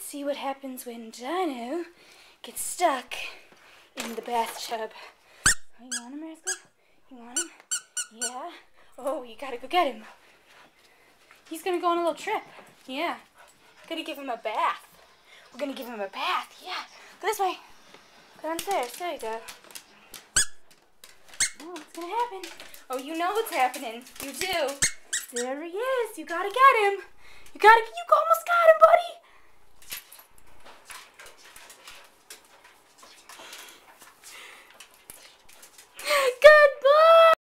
Let's see what happens when Dino gets stuck in the bathtub. Oh, you want him, Rascal? You want him? Yeah? Oh, you gotta go get him. He's gonna go on a little trip. Yeah. Gonna give him a bath. We're gonna give him a bath. Yeah. Go this way. Go downstairs. There you go. Oh, what's gonna happen? Oh, you know what's happening. You do. There he is. You gotta get him. You gotta. You almost got him.